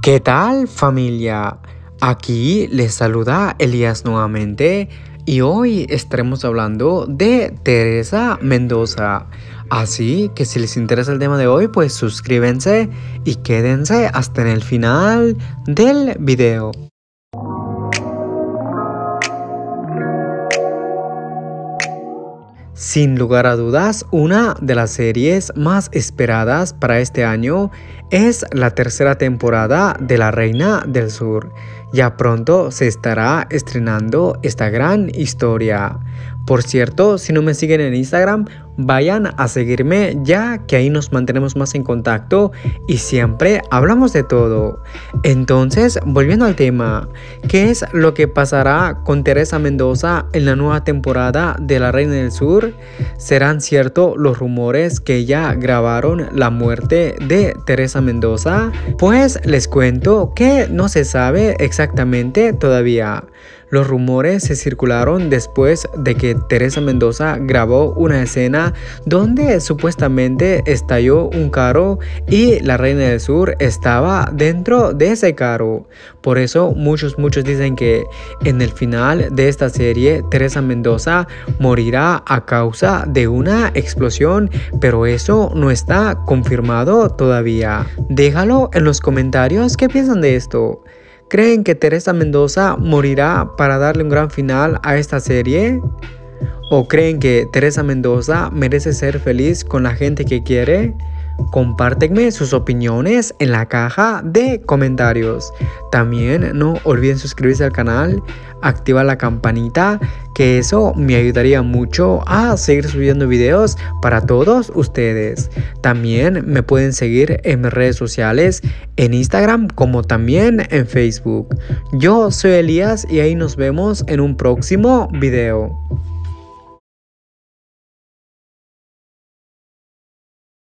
¿Qué tal familia? Aquí les saluda Elías nuevamente y hoy estaremos hablando de Teresa Mendoza. Así que si les interesa el tema de hoy, pues suscríbanse y quédense hasta el final del video. Sin lugar a dudas, una de las series más esperadas para este año es la tercera temporada de La Reina del Sur. Ya pronto se estará estrenando esta gran historia. Por cierto, si no me siguen en Instagram, vayan a seguirme ya que ahí nos mantenemos más en contacto y siempre hablamos de todo. Entonces, volviendo al tema, ¿qué es lo que pasará con Teresa Mendoza en la nueva temporada de La Reina del Sur? ¿Serán ciertos los rumores que ya grabaron la muerte de Teresa Mendoza? Pues les cuento que no se sabe exactamente todavía. Los rumores se circularon después de que Teresa Mendoza grabó una escena donde supuestamente estalló un carro y la Reina del Sur estaba dentro de ese carro. Por eso muchos, muchos dicen que en el final de esta serie Teresa Mendoza morirá a causa de una explosión, pero eso no está confirmado todavía. Déjalo en los comentarios qué piensan de esto. ¿Creen que Teresa Mendoza morirá para darle un gran final a esta serie? ¿O creen que Teresa Mendoza merece ser feliz con la gente que quiere? Compártenme sus opiniones en la caja de comentarios. También no olviden suscribirse al canal, activar la campanita, que eso me ayudaría mucho a seguir subiendo videos para todos ustedes. También me pueden seguir en mis redes sociales, en Instagram como también en Facebook. Yo soy Elías y ahí nos vemos en un próximo video.